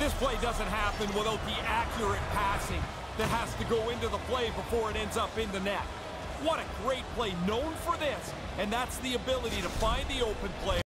This play doesn't happen without the accurate passing that has to go into the play before it ends up in the net. What a great play, known for this, and that's the ability to find the open play.